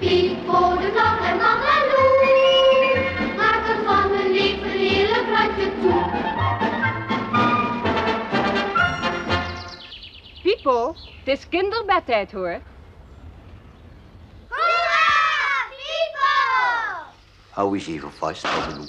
Pipo de klap en Magaloo, maak er van mijn leven een plantje toe. Pipo, het is kinderbedtijd hoor. Hoera, Piepo! Hou eens even vast, Magaloo.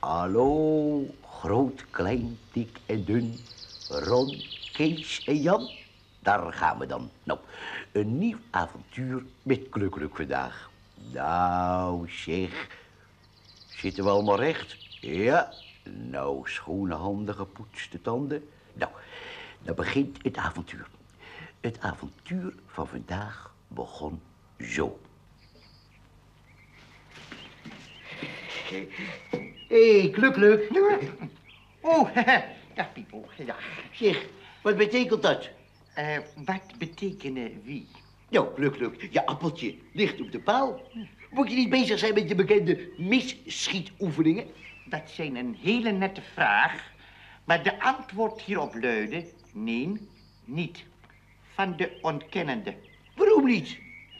Hallo, groot, klein, dik en dun. Ron, Kees en Jan. Daar gaan we dan. Nou, een nieuw avontuur met Klukluk vandaag. Nou, zeg. Zitten we allemaal recht? Ja. Nou, schone handen, gepoetste tanden. Nou, dan begint het avontuur. Het avontuur van vandaag begon zo. Hé, hey, Klukluk. Oh, ja, Pipo, ja. Zeg, wat betekent dat? Eh, wat betekenen wie? Nou, Klukluk, je appeltje ligt op de paal. Moet je niet bezig zijn met je bekende misschietoefeningen? Dat zijn een hele nette vraag, maar de antwoord hierop luidde... nee, niet. Van de ontkennende. Waarom niet?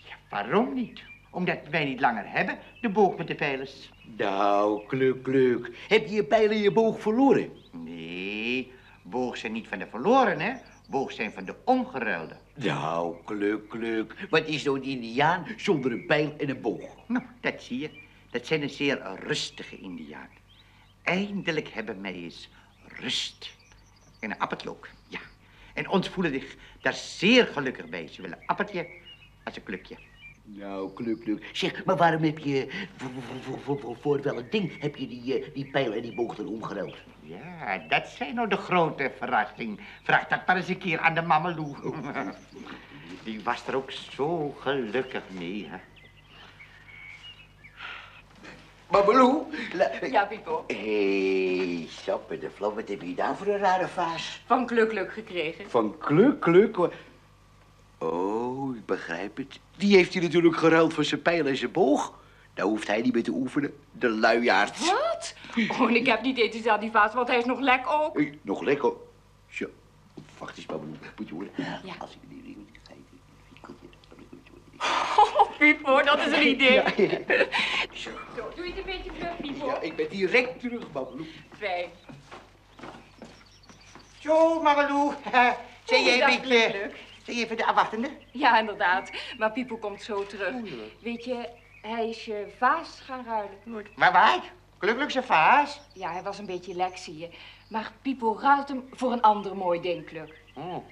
Ja, waarom niet? Omdat wij niet langer hebben, de boog met de pijlers. Nou, Klukluk, heb je je pijl en je boog verloren? Nee, boog zijn niet van de verloren, hè? Boog zijn van de ongeruilde. Nou, Klukluk, wat is nou een indiaan zonder een pijl en een boog? Nou, dat zie je. Dat zijn een zeer rustige indiaan. Eindelijk hebben wij eens rust. En een appeltje ook, ja. En ons voelen zich daar zeer gelukkig bij. Ze willen appeltje als een klukje. Nou, Klukluk, zeg, maar waarom heb je, voor, voor, voor, voor, voor welk ding heb je die, eh, die pijl en die boog dan omgeruild? Ja, dat zijn nou de grote verrassing. Vraag dat maar eens een keer aan de mameloe. Die was er ook zo gelukkig mee, hè. Babeloe? Ja, Pipo. Hé, hey, sappe de vlam, wat heb je daar voor een rare vaas? Van Klukluk gekregen. Van Kluk, Kluk? Oh, ik begrijp het. Die heeft hij natuurlijk geruild voor zijn pijl en zijn boog. Daar hoeft hij niet mee te oefenen, de luiaard. Wat? Oh, en ik heb niet eten aan die vaas, want hij is nog lek ook. Hey, nog lekker. Zo. Wacht eens, Babeloe. Moet je horen. Ja. Als ik die ring. Oh, Pipo, dat is een idee. Ja, ja. Zo. Zo, doe je het een beetje vlug, Pipo? Ja, ik ben direct terug, Babeloe. Fijn. Zo, mameloe. Zijn jij een beetje... Zijn je even de afwachtende? Ja, inderdaad. Maar Pipo komt zo terug. Weet je, hij is je vaas gaan ruilen. Maar waar? Gelukkig zijn vaas. Ja, hij was een beetje lek, zie je. Maar Pipo ruilt hem voor een ander mooi ding, Kluk. Oh.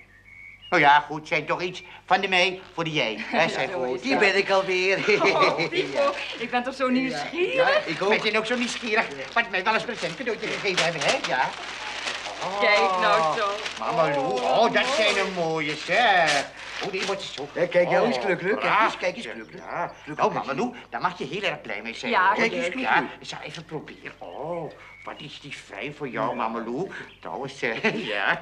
Nou ja, goed, zijn toch iets van de mij voor de jij. Hè, zijn goed. Hier ben ik alweer. Oh, Pipo, ik ben toch zo nieuwsgierig? Ja, ik ook. Wij zijn ook zo nieuwsgierig wat mij wel eens present cadeautje gegeven hebben, hè? Ja. Kijk Lou, oh, dat zijn een mooie, zeg. Oh, die wordt zo... Ja, kijk nou eens, Kluk, Kluk. Kijk eens, kijk eens, Kluk, Kluk. Ja. Kluk, Nou, kijk Mama Lou, daar mag je heel erg blij mee zijn. Ja. Kijk eens, Kluk, Ja, ik zal even proberen. Oh, wat is die fijn voor jou, Mama Lou. Trouwens, eh, ja.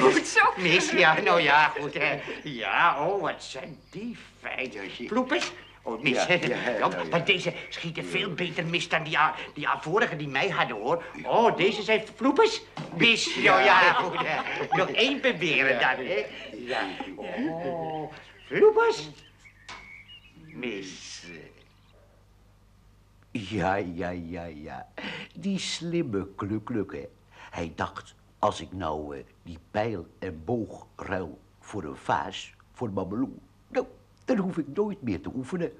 Goed zo. Mis, ja, nou ja, goed. Hè. Ja, oh, wat zijn die fijn. Ploepers? Oh, mis. Ja, Ja. Want deze schieten veel beter mis dan die, die vorige die mij hadden, hoor. Oh, deze zijn ploepers? Mis. Ja, ja, goed. Nog één proberen dan, hè. Ja. Oh, vloepers? Mis. Ja, ja, ja, ja. Die slimme Klukluk, hè. Hij dacht, als ik nou eh, die pijl en boog ruil voor een vaas, voor Mameloe, nou, dan hoef ik nooit meer te oefenen.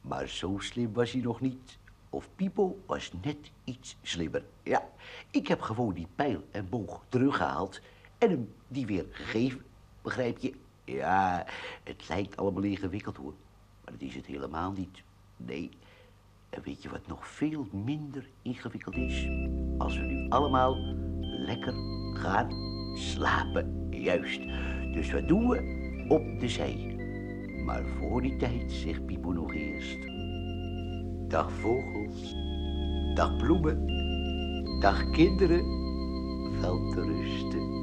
Maar zo slim was hij nog niet. Of Pipo was net iets slimmer. Ja, ik heb gewoon die pijl en boog teruggehaald en hem die weer gegeven, begrijp je? Ja, het lijkt allemaal ingewikkeld hoor, maar dat is het helemaal niet. Nee, en weet je wat nog veel minder ingewikkeld is? Als we nu allemaal lekker gaan slapen. Juist. Dus wat doen we? Op de zee. Maar voor die tijd zegt Pipo nog eerst. Dag vogels. Dag bloemen. Dag kinderen. Wel te rust.